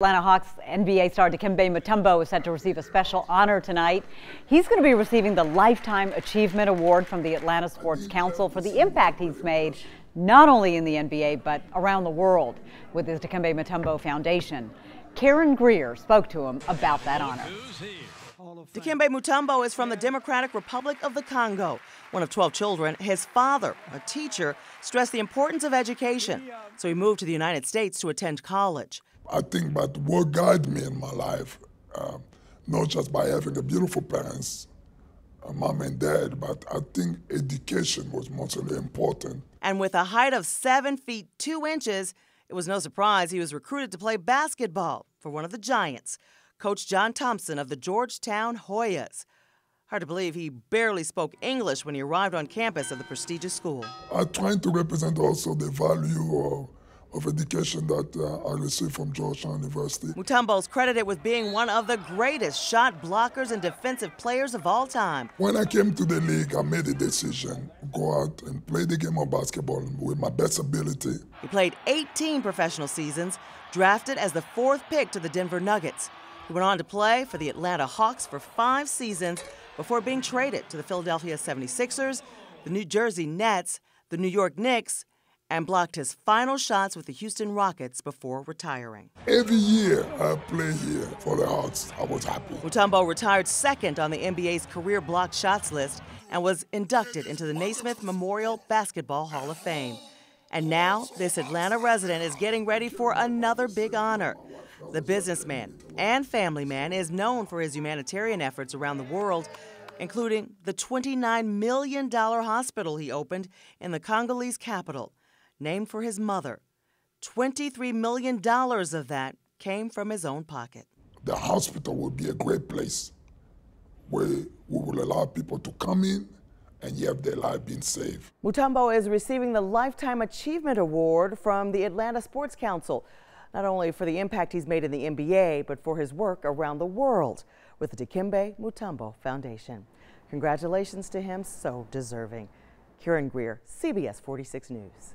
Atlanta Hawks NBA star Dikembe Mutombo is set to receive a special honor tonight. He's going to be receiving the Lifetime Achievement Award from the Atlanta Sports Council for the impact he's made not only in the NBA but around the world with his Dikembe Mutombo Foundation. Karyn Greer spoke to him about that honor. Dikembe Mutombo is from the Democratic Republic of the Congo. One of 12 children, his father, a teacher, stressed the importance of education, so he moved to the United States to attend college. I think but what guided me in my life, um, not just by having a beautiful parents, a mom and dad, but I think education was mostly important. And with a height of seven feet two inches, it was no surprise he was recruited to play basketball for one of the Giants, Coach John Thompson of the Georgetown Hoyas. Hard to believe he barely spoke English when he arrived on campus of the prestigious school. I'm trying to represent also the value of of education that uh, I received from Georgetown University. Mutombo is credited with being one of the greatest shot blockers and defensive players of all time. When I came to the league, I made a decision to go out and play the game of basketball with my best ability. He played 18 professional seasons, drafted as the fourth pick to the Denver Nuggets. He went on to play for the Atlanta Hawks for five seasons before being traded to the Philadelphia 76ers, the New Jersey Nets, the New York Knicks, and blocked his final shots with the Houston Rockets before retiring. Every year I play here for the Hawks, I was happy. Mutombo retired second on the NBA's career blocked shots list and was inducted into the Naismith Memorial Basketball Hall of Fame. And now, this Atlanta resident is getting ready for another big honor. The businessman and family man is known for his humanitarian efforts around the world, including the $29 million hospital he opened in the Congolese capital named for his mother. $23 million of that came from his own pocket. The hospital will be a great place where we will allow people to come in and have their life being saved. Mutombo is receiving the Lifetime Achievement Award from the Atlanta Sports Council, not only for the impact he's made in the NBA, but for his work around the world with the Dikembe Mutombo Foundation. Congratulations to him, so deserving. Karyn Greer, CBS 46 News.